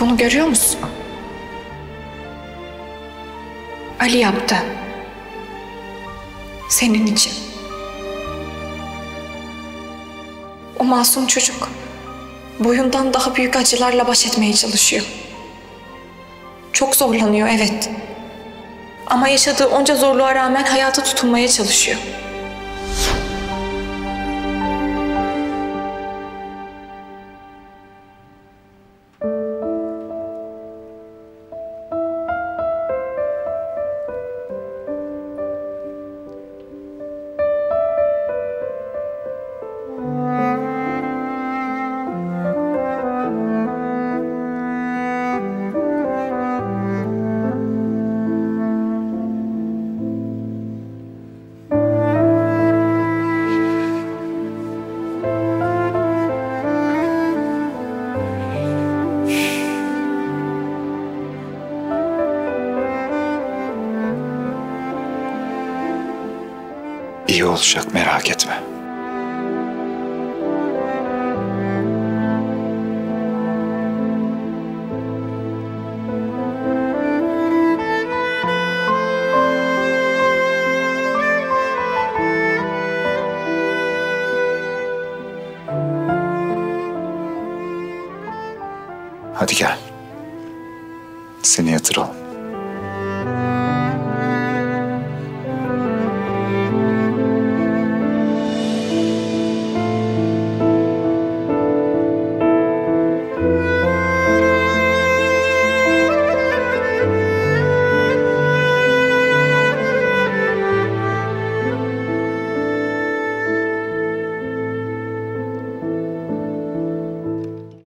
Bunu görüyor musun? Ali yaptı. Senin için. O masum çocuk boyundan daha büyük acılarla baş etmeye çalışıyor. Çok zorlanıyor evet. Ama yaşadığı onca zorluğa rağmen hayata tutunmaya çalışıyor. İyi olacak merak etme. Hadi gel. Seni yatıralım.